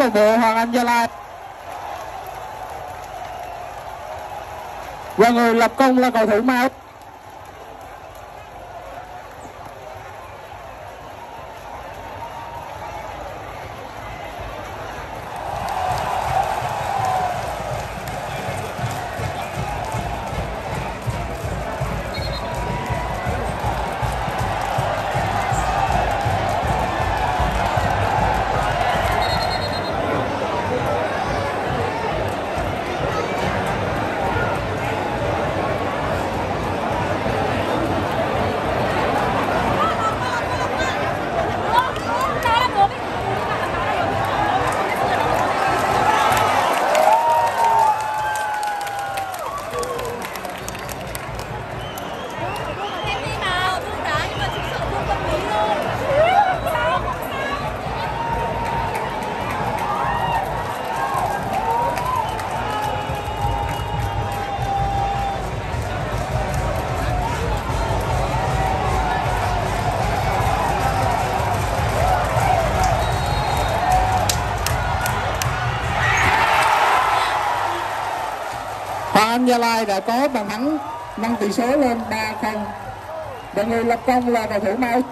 lạc bộ Hoàng Anh Gia Lai và người lập công là cầu thủ Mai Anh Gia Lai đã có bàn thắng nâng tỷ số lên 3-0 và người lập công là cầu thủ Mai.